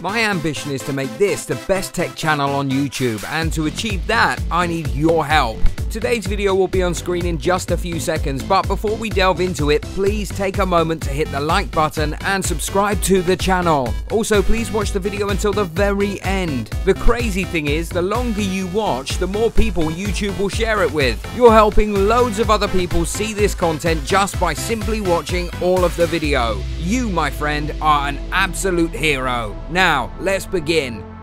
My ambition is to make this the best tech channel on YouTube, and to achieve that, I need your help. Today's video will be on screen in just a few seconds, but before we delve into it, please take a moment to hit the like button and subscribe to the channel. Also, please watch the video until the very end. The crazy thing is, the longer you watch, the more people YouTube will share it with. You're helping loads of other people see this content just by simply watching all of the video. You, my friend, are an absolute hero. Now, let's begin.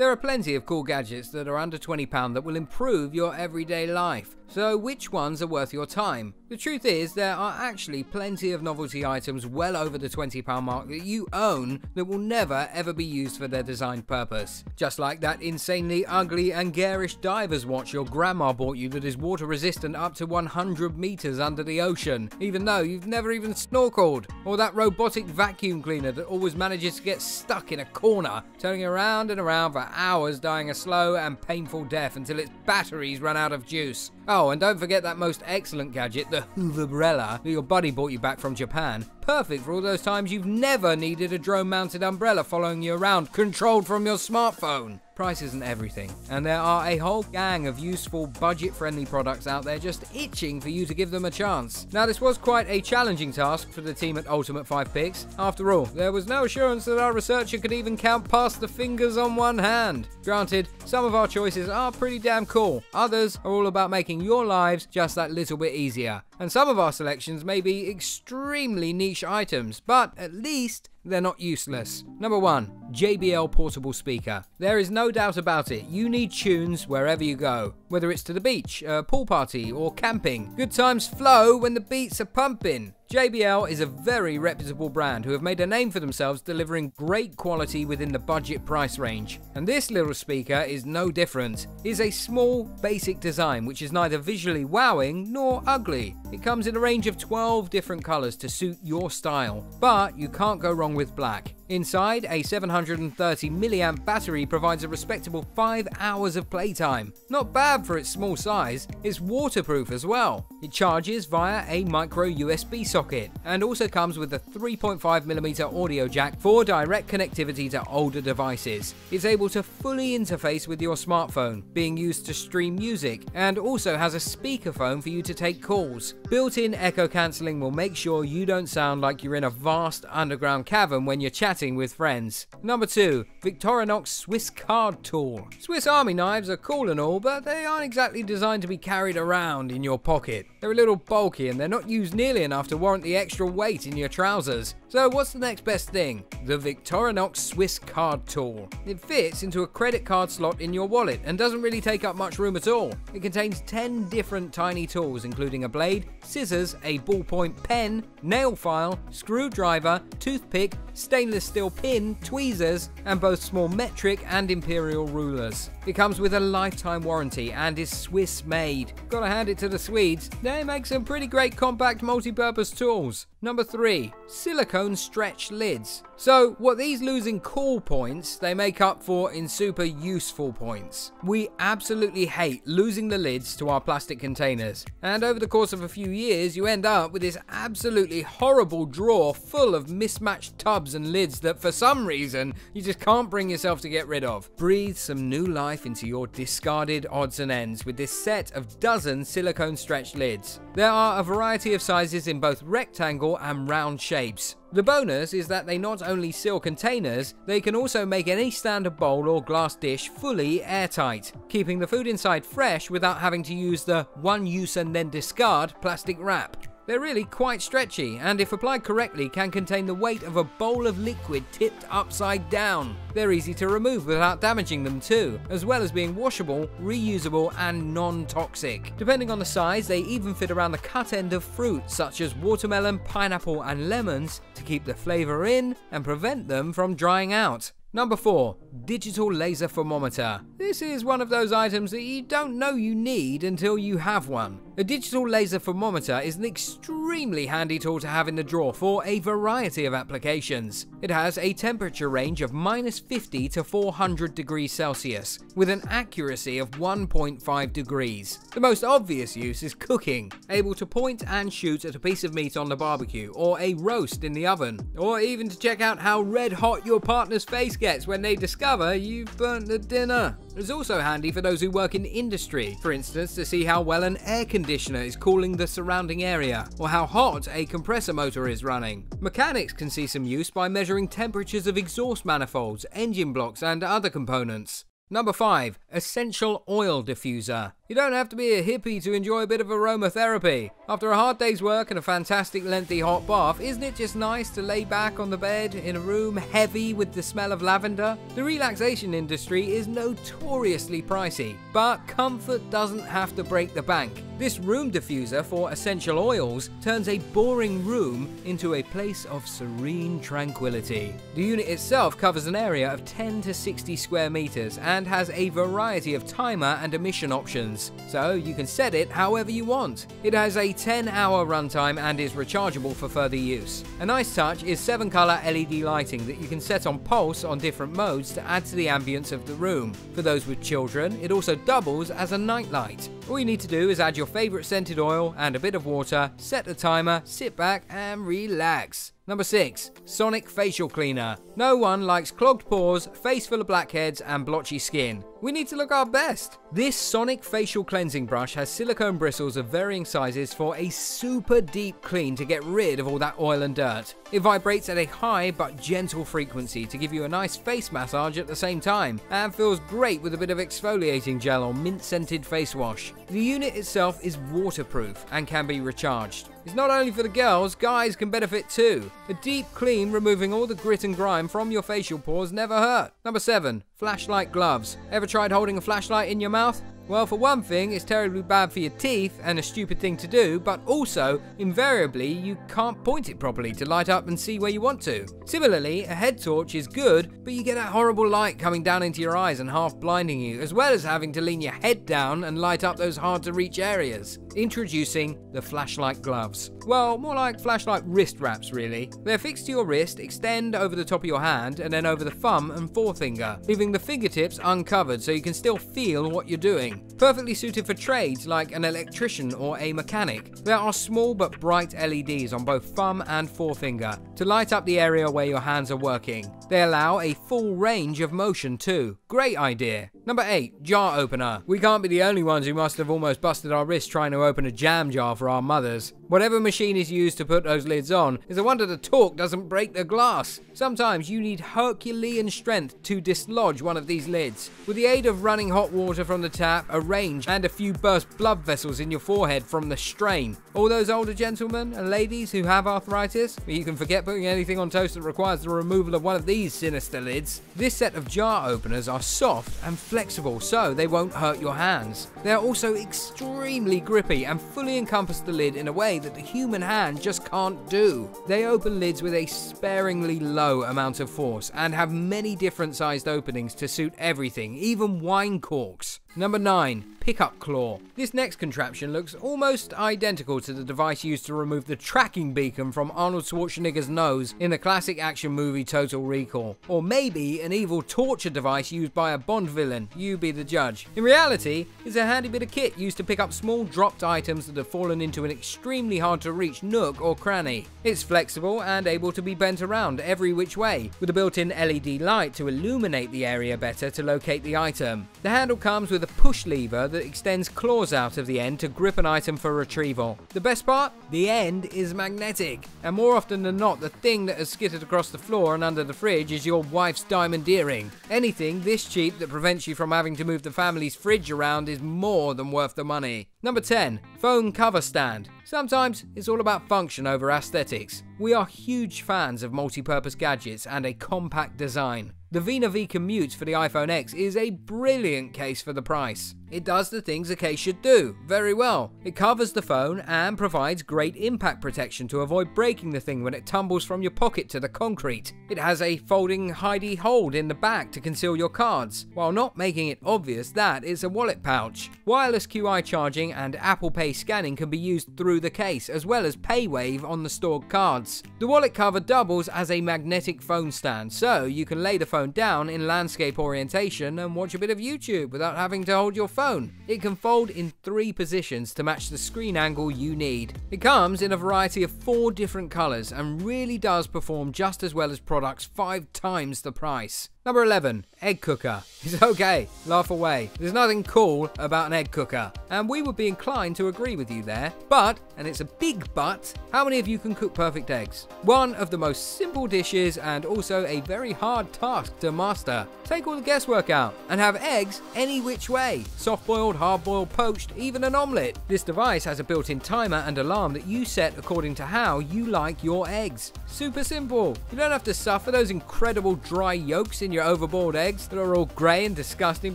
There are plenty of cool gadgets that are under £20 that will improve your everyday life. So, which ones are worth your time? The truth is, there are actually plenty of novelty items well over the £20 mark that you own that will never ever be used for their designed purpose. Just like that insanely ugly and garish diver's watch your grandma bought you that is water resistant up to 100 meters under the ocean, even though you've never even snorkeled. Or that robotic vacuum cleaner that always manages to get stuck in a corner, turning around and around for hours, dying a slow and painful death until its batteries run out of juice. Oh, and don't forget that most excellent gadget, the Hooverbrella, that your buddy bought you back from Japan. Perfect for all those times you've never needed a drone mounted umbrella following you around, controlled from your smartphone. Price isn't everything, and there are a whole gang of useful, budget friendly products out there just itching for you to give them a chance. Now, this was quite a challenging task for the team at Ultimate 5 Picks. After all, there was no assurance that our researcher could even count past the fingers on one hand. Granted, some of our choices are pretty damn cool, others are all about making your lives just that little bit easier. And some of our selections may be extremely niche items, but at least they're not useless. Number one, JBL portable speaker. There is no doubt about it, you need tunes wherever you go, whether it's to the beach, a pool party, or camping. Good times flow when the beats are pumping. JBL is a very reputable brand who have made a name for themselves delivering great quality within the budget price range. And this little speaker is no different. It is a small, basic design which is neither visually wowing nor ugly. It comes in a range of 12 different colours to suit your style, but you can't go wrong with black. Inside, a 730 mAh battery provides a respectable 5 hours of playtime. Not bad for its small size, it's waterproof as well. It charges via a micro USB socket and also comes with a 3.5mm audio jack for direct connectivity to older devices. It's able to fully interface with your smartphone, being used to stream music, and also has a speakerphone for you to take calls. Built-in echo cancelling will make sure you don't sound like you're in a vast underground cavern when you're chatting chatting with friends. Number 2. Victorinox Swiss Card Tool. Swiss Army knives are cool and all, but they aren't exactly designed to be carried around in your pocket. They're a little bulky and they're not used nearly enough to warrant the extra weight in your trousers. So what's the next best thing? The Victorinox Swiss Card Tool. It fits into a credit card slot in your wallet and doesn't really take up much room at all. It contains 10 different tiny tools including a blade, scissors, a ballpoint pen, nail file, screwdriver, toothpick, stainless steel pin, tweezers, and both small metric and imperial rulers. It comes with a lifetime warranty and is Swiss made. Gotta hand it to the Swedes, they make some pretty great compact multi-purpose tools. Number 3. Silicone stretch lids. So, what these losing cool points, they make up for in super useful points. We absolutely hate losing the lids to our plastic containers, and over the course of a few years, you end up with this absolutely horrible drawer full of mismatched tubs and lids that for some reason you just can't bring yourself to get rid of. Breathe some new life into your discarded odds and ends with this set of dozen silicone stretch lids. There are a variety of sizes in both rectangle and round shapes. The bonus is that they not only seal containers, they can also make any standard bowl or glass dish fully airtight, keeping the food inside fresh without having to use the one use and then discard plastic wrap. They're really quite stretchy and if applied correctly can contain the weight of a bowl of liquid tipped upside down. They're easy to remove without damaging them too, as well as being washable, reusable and non-toxic. Depending on the size, they even fit around the cut end of fruit such as watermelon, pineapple and lemons to keep the flavour in and prevent them from drying out. Number 4. Digital Laser Thermometer. This is one of those items that you don't know you need until you have one. A digital laser thermometer is an extremely handy tool to have in the drawer for a variety of applications. It has a temperature range of minus 50 to 400 degrees Celsius, with an accuracy of 1.5 degrees. The most obvious use is cooking, able to point and shoot at a piece of meat on the barbecue, or a roast in the oven, or even to check out how red hot your partner's face gets when they discover you've burnt the dinner. It's also handy for those who work in industry, for instance, to see how well an air conditioner is cooling the surrounding area, or how hot a compressor motor is running. Mechanics can see some use by measuring temperatures of exhaust manifolds, engine blocks, and other components. Number 5. Essential Oil Diffuser. You don't have to be a hippie to enjoy a bit of aromatherapy. After a hard day's work and a fantastic lengthy hot bath, isn't it just nice to lay back on the bed in a room heavy with the smell of lavender? The relaxation industry is notoriously pricey, but comfort doesn't have to break the bank. This room diffuser for essential oils turns a boring room into a place of serene tranquility. The unit itself covers an area of 10 to 60 square meters and has a variety of timer and emission options, so you can set it however you want. It has a 10 hour runtime and is rechargeable for further use. A nice touch is 7 color LED lighting that you can set on pulse on different modes to add to the ambience of the room. For those with children, it also doubles as a nightlight. All you need to do is add your favourite scented oil and a bit of water, set the timer, sit back and relax. Number 6. Sonic Facial Cleaner. No one likes clogged pores, face full of blackheads, and blotchy skin. We need to look our best. This Sonic Facial Cleansing Brush has silicone bristles of varying sizes for a super deep clean to get rid of all that oil and dirt. It vibrates at a high but gentle frequency to give you a nice face massage at the same time, and feels great with a bit of exfoliating gel or mint scented face wash. The unit itself is waterproof and can be recharged. It's not only for the girls, guys can benefit too. A deep clean removing all the grit and grime from your facial pores never hurt. Number 7. Flashlight gloves. Ever tried holding a flashlight in your mouth? Well, for one thing, it's terribly bad for your teeth and a stupid thing to do, but also, invariably, you can't point it properly to light up and see where you want to. Similarly, a head torch is good, but you get that horrible light coming down into your eyes and half blinding you, as well as having to lean your head down and light up those hard to reach areas. Introducing the flashlight gloves. Well, more like flashlight wrist wraps, really. They're fixed to your wrist, extend over the top of your hand, and then over the thumb and forefinger, leaving the fingertips uncovered so you can still feel what you're doing. Perfectly suited for trades like an electrician or a mechanic. There are small but bright LEDs on both thumb and forefinger to light up the area where your hands are working. They allow a full range of motion too. Great idea. Number 8. Jar Opener. We can't be the only ones who must have almost busted our wrists trying to open a jam jar for our mothers. Whatever machine is used to put those lids on, it's a wonder the torque doesn't break the glass. Sometimes you need Herculean strength to dislodge one of these lids. With the aid of running hot water from the tap, a range, and a few burst blood vessels in your forehead from the strain. All those older gentlemen and ladies who have arthritis, you can forget putting anything on toast that requires the removal of one of these sinister lids. This set of jar openers are soft and flexible so they won't hurt your hands. They are also extremely grippy and fully encompass the lid in a way that the human hand just can't do. They open lids with a sparingly low amount of force and have many different sized openings to suit everything, even wine corks. Number 9. Pickup Claw. This next contraption looks almost identical to the device used to remove the tracking beacon from Arnold Schwarzenegger's nose in the classic action movie Total Recall. Or maybe an evil torture device used by a Bond villain, you be the judge. In reality, it's a handy bit of kit used to pick up small dropped items that have fallen into an extremely hard to reach nook or cranny. It's flexible and able to be bent around every which way, with a built-in LED light to illuminate the area better to locate the item. The handle comes with with a push lever that extends claws out of the end to grip an item for retrieval. The best part? The end is magnetic. And more often than not, the thing that has skittered across the floor and under the fridge is your wife's diamond earring. Anything this cheap that prevents you from having to move the family's fridge around is more than worth the money. Number 10. Phone cover stand. Sometimes it's all about function over aesthetics. We are huge fans of multi-purpose gadgets and a compact design. The Vena vCommute for the iPhone X is a brilliant case for the price. It does the things a case should do, very well. It covers the phone and provides great impact protection to avoid breaking the thing when it tumbles from your pocket to the concrete. It has a folding hidey hold in the back to conceal your cards, while not making it obvious that it's a wallet pouch. Wireless QI charging and Apple Pay scanning can be used through the case, as well as PayWave on the stored cards. The wallet cover doubles as a magnetic phone stand, so you can lay the phone down in landscape orientation and watch a bit of YouTube without having to hold your phone phone. It can fold in three positions to match the screen angle you need. It comes in a variety of four different colours and really does perform just as well as products five times the price. Number 11, egg cooker. It's okay, laugh away. There's nothing cool about an egg cooker. And we would be inclined to agree with you there. But, and it's a big but, how many of you can cook perfect eggs? One of the most simple dishes and also a very hard task to master. Take all the guesswork out and have eggs any which way. Soft boiled, hard boiled, poached, even an omelette. This device has a built-in timer and alarm that you set according to how you like your eggs. Super simple. You don't have to suffer those incredible dry yolks in your overboiled eggs that are all grey and disgusting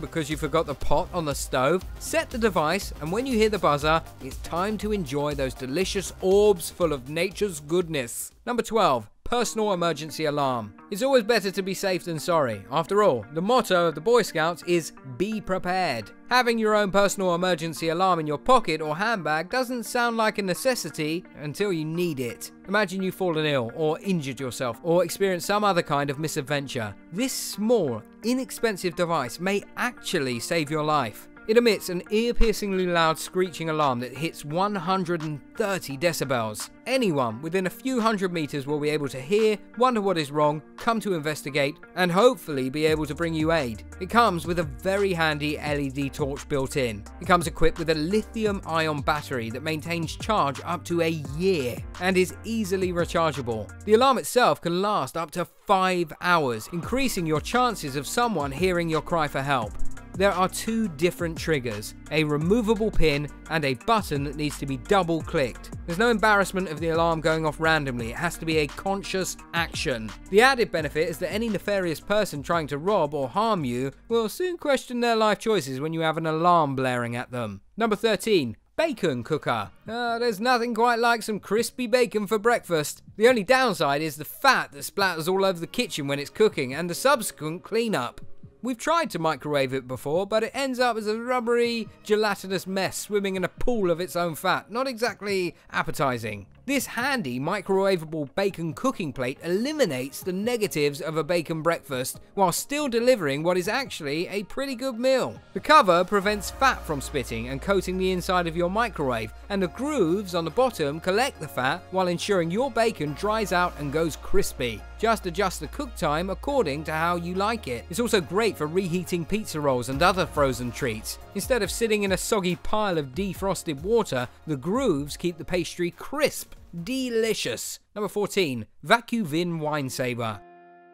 because you forgot the pot on the stove. Set the device, and when you hear the buzzer, it's time to enjoy those delicious orbs full of nature's goodness. Number 12 personal emergency alarm. It's always better to be safe than sorry. After all, the motto of the Boy Scouts is be prepared. Having your own personal emergency alarm in your pocket or handbag doesn't sound like a necessity until you need it. Imagine you've fallen ill or injured yourself or experienced some other kind of misadventure. This small, inexpensive device may actually save your life. It emits an ear-piercingly loud screeching alarm that hits 130 decibels. Anyone within a few hundred meters will be able to hear, wonder what is wrong, come to investigate, and hopefully be able to bring you aid. It comes with a very handy LED torch built in. It comes equipped with a lithium ion battery that maintains charge up to a year and is easily rechargeable. The alarm itself can last up to 5 hours, increasing your chances of someone hearing your cry for help there are two different triggers, a removable pin and a button that needs to be double clicked. There's no embarrassment of the alarm going off randomly, it has to be a conscious action. The added benefit is that any nefarious person trying to rob or harm you will soon question their life choices when you have an alarm blaring at them. Number 13. Bacon cooker. Uh, there's nothing quite like some crispy bacon for breakfast. The only downside is the fat that splatters all over the kitchen when it's cooking and the subsequent cleanup. We've tried to microwave it before, but it ends up as a rubbery, gelatinous mess swimming in a pool of its own fat. Not exactly appetizing. This handy microwavable bacon cooking plate eliminates the negatives of a bacon breakfast while still delivering what is actually a pretty good meal. The cover prevents fat from spitting and coating the inside of your microwave, and the grooves on the bottom collect the fat while ensuring your bacon dries out and goes crispy. Just adjust the cook time according to how you like it. It's also great for reheating pizza rolls and other frozen treats. Instead of sitting in a soggy pile of defrosted water, the grooves keep the pastry crisp. Delicious. Number 14, VacuVin Wine Saver.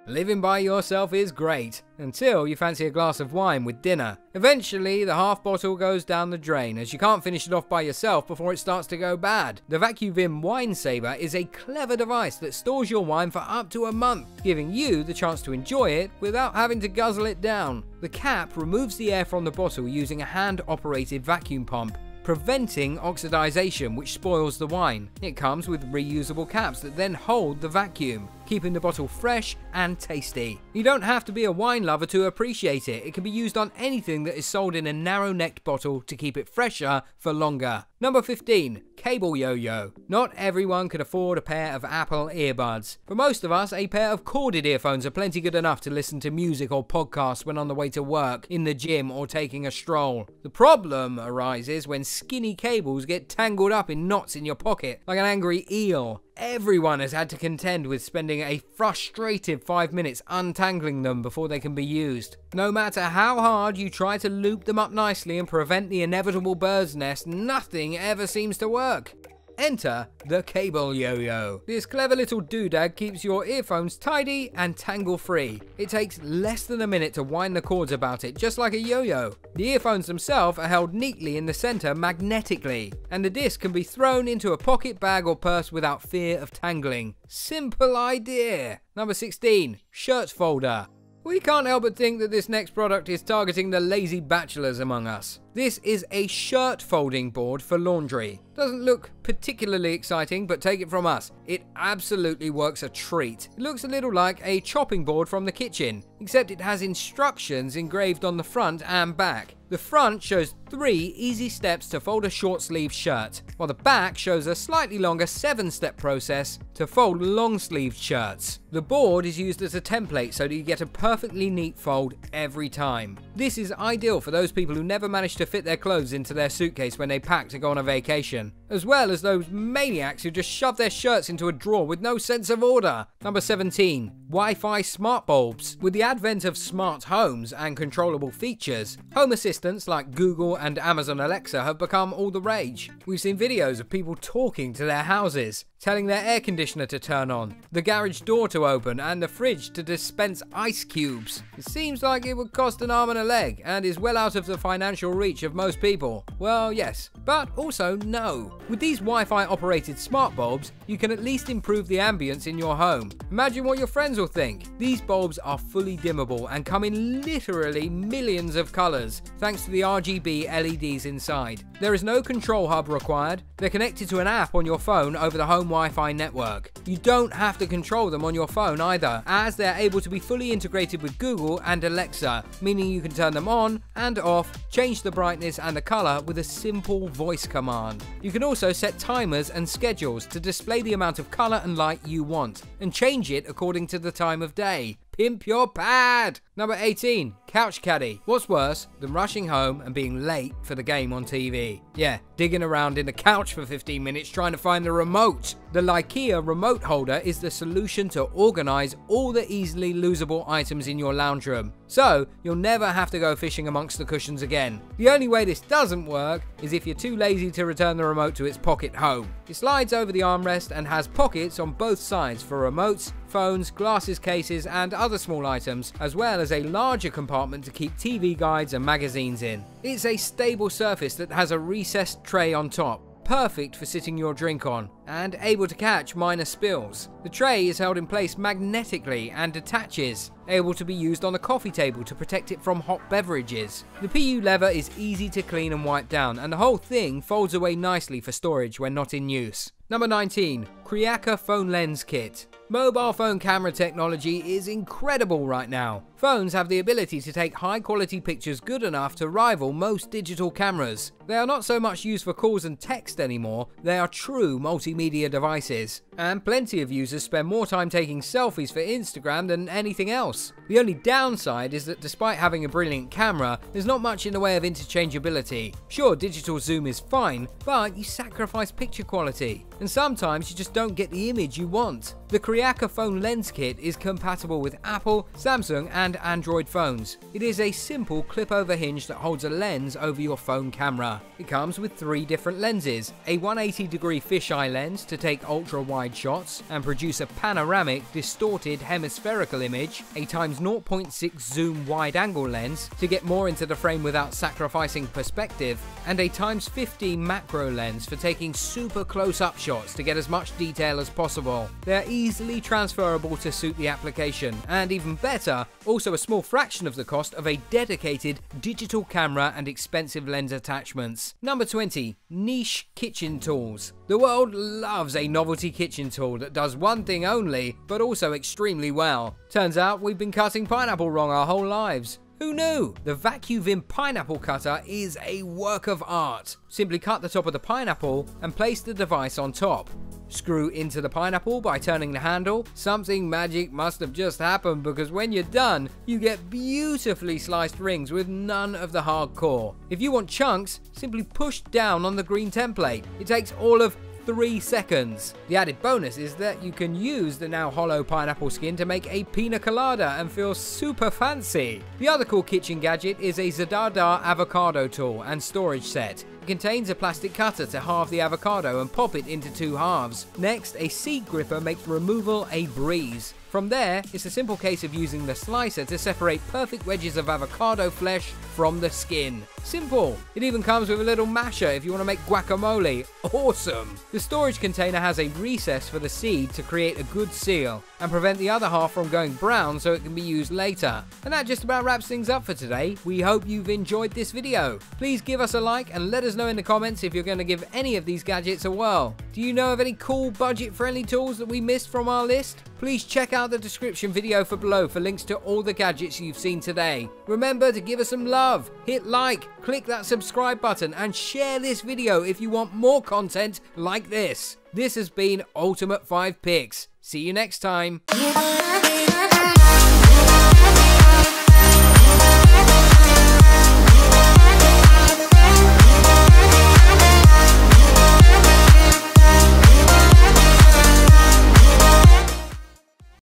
Living by yourself is great, until you fancy a glass of wine with dinner. Eventually, the half bottle goes down the drain, as you can't finish it off by yourself before it starts to go bad. The VacuVin Wine Saver is a clever device that stores your wine for up to a month, giving you the chance to enjoy it without having to guzzle it down. The cap removes the air from the bottle using a hand-operated vacuum pump, preventing oxidization which spoils the wine. It comes with reusable caps that then hold the vacuum keeping the bottle fresh and tasty. You don't have to be a wine lover to appreciate it. It can be used on anything that is sold in a narrow necked bottle to keep it fresher for longer. Number 15, cable yo-yo. Not everyone can afford a pair of Apple earbuds. For most of us, a pair of corded earphones are plenty good enough to listen to music or podcasts when on the way to work, in the gym, or taking a stroll. The problem arises when skinny cables get tangled up in knots in your pocket, like an angry eel. Everyone has had to contend with spending a frustrated five minutes untangling them before they can be used. No matter how hard you try to loop them up nicely and prevent the inevitable bird's nest, nothing ever seems to work. Enter the cable yo-yo. This clever little doodad keeps your earphones tidy and tangle free. It takes less than a minute to wind the cords about it, just like a yo-yo. The earphones themselves are held neatly in the center magnetically, and the disc can be thrown into a pocket bag or purse without fear of tangling. Simple idea. Number 16, shirt folder. We can't help but think that this next product is targeting the lazy bachelors among us. This is a shirt folding board for laundry. Doesn't look particularly exciting, but take it from us, it absolutely works a treat. It looks a little like a chopping board from the kitchen, except it has instructions engraved on the front and back. The front shows three easy steps to fold a short sleeve shirt, while the back shows a slightly longer 7 step process to fold long sleeved shirts. The board is used as a template so that you get a perfectly neat fold every time. This is ideal for those people who never manage to fit their clothes into their suitcase when they pack to go on a vacation, as well as those maniacs who just shove their shirts into a drawer with no sense of order. Number 17. Wi-Fi smart bulbs. With the advent of smart homes and controllable features, home assistants like Google and Amazon Alexa have become all the rage. We've seen videos of people talking to their houses, telling their air conditioner to turn on, the garage door to open, and the fridge to dispense ice cubes. It seems like it would cost an arm and a leg, and is well out of the financial reach of most people. Well, yes, but also no. With these Wi Fi operated smart bulbs, you can at least improve the ambience in your home. Imagine what your friends will think. These bulbs are fully dimmable and come in literally millions of colours, thanks to the RGB LEDs inside. There is no control hub required, they're connected to an app on your phone over the home Wi Fi network. You don't have to control them on your phone either, as they're able to be fully integrated with Google and Alexa, meaning you can turn them on and off, change the brightness and the colour with a simple voice command. You can also set timers and schedules to display the amount of colour and light you want, and change it according to the time of day. Pimp your pad! Number 18, Couch Caddy. What's worse than rushing home and being late for the game on TV? Yeah, digging around in the couch for 15 minutes trying to find the remote. The Lykia remote holder is the solution to organize all the easily losable items in your lounge room. So, you'll never have to go fishing amongst the cushions again. The only way this doesn't work is if you're too lazy to return the remote to its pocket home. It slides over the armrest and has pockets on both sides for remotes, phones, glasses cases, and other small items, as well as a larger compartment to keep TV guides and magazines in. It's a stable surface that has a recessed tray on top, perfect for sitting your drink on, and able to catch minor spills. The tray is held in place magnetically and detaches, able to be used on a coffee table to protect it from hot beverages. The PU leather is easy to clean and wipe down, and the whole thing folds away nicely for storage when not in use. Number 19. Kriaka Phone Lens Kit. Mobile phone camera technology is incredible right now. Phones have the ability to take high quality pictures good enough to rival most digital cameras. They are not so much used for calls and text anymore, they are true multimedia devices. And plenty of users spend more time taking selfies for Instagram than anything else. The only downside is that despite having a brilliant camera, there's not much in the way of interchangeability. Sure, digital zoom is fine, but you sacrifice picture quality. And sometimes you just don't get the image you want. The Kriaka Phone Lens Kit is compatible with Apple, Samsung, and Android phones. It is a simple clip over hinge that holds a lens over your phone camera. It comes with three different lenses a 180 degree fisheye lens to take ultra wide shots and produce a panoramic, distorted hemispherical image, a times 0.6 zoom wide angle lens to get more into the frame without sacrificing perspective, and a times 15 macro lens for taking super close up shots to get as much detail as possible. They're easily transferable to suit the application, and even better, also a small fraction of the cost of a dedicated digital camera and expensive lens attachments. Number 20. Niche Kitchen Tools. The world loves a novelty kitchen tool that does one thing only, but also extremely well. Turns out we've been cutting pineapple wrong our whole lives. Who knew? The VacuVin pineapple cutter is a work of art. Simply cut the top of the pineapple and place the device on top. Screw into the pineapple by turning the handle. Something magic must have just happened because when you're done, you get beautifully sliced rings with none of the hard core. If you want chunks, simply push down on the green template. It takes all of 3 seconds. The added bonus is that you can use the now hollow pineapple skin to make a pina colada and feel super fancy. The other cool kitchen gadget is a Zadada avocado tool and storage set. Contains a plastic cutter to halve the avocado and pop it into two halves. Next, a seed gripper makes removal a breeze. From there, it's a simple case of using the slicer to separate perfect wedges of avocado flesh from the skin. Simple. It even comes with a little masher if you want to make guacamole. Awesome. The storage container has a recess for the seed to create a good seal and prevent the other half from going brown so it can be used later. And that just about wraps things up for today. We hope you've enjoyed this video. Please give us a like and let us know in the comments if you're going to give any of these gadgets a whirl. Do you know of any cool budget friendly tools that we missed from our list? Please check out the description video for below for links to all the gadgets you've seen today. Remember to give us some love, hit like, click that subscribe button and share this video if you want more content like this. This has been Ultimate 5 Picks. See you next time.